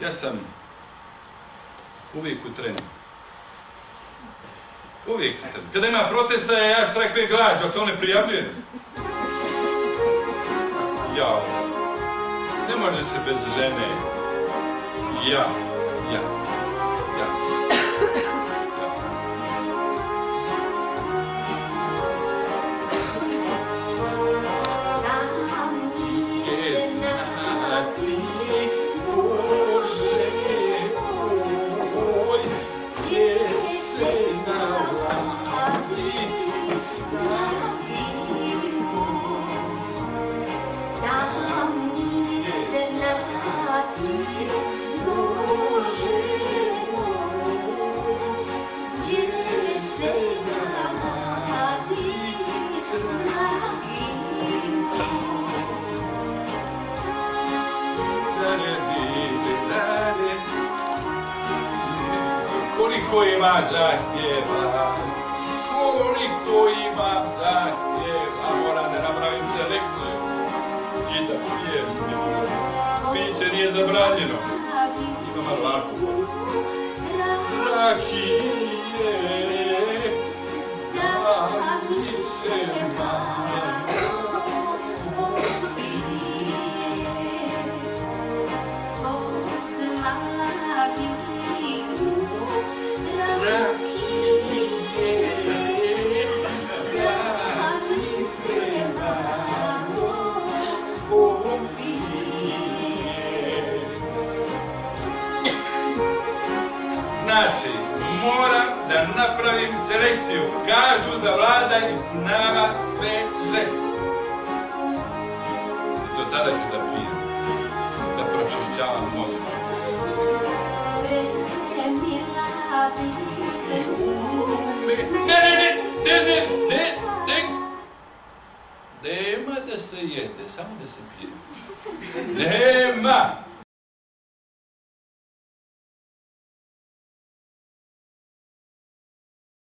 Ja sam uvijek u trenu. Uvijek sam trenu. Kada ima protesta, ja štrajkujem glađu, a to ne prijavljujem. Ja, ne može se bez žene. Ja, ja, ja. Koliko ima zahtjeva, koliko ima zahtjeva, moram da napravim selekciju i da pijem. Piće nije zabranjeno, ima malo alkohol. Rakije, da mi se Znači, moram da napravim selekciju. Kažu da vlada iz nama sve žene. Do tada ću da pijem, da pročišćavam mozak. Ne, ne, ne, ne, ne, ne, ne. Nema da se jede, samo da se pije. Nema!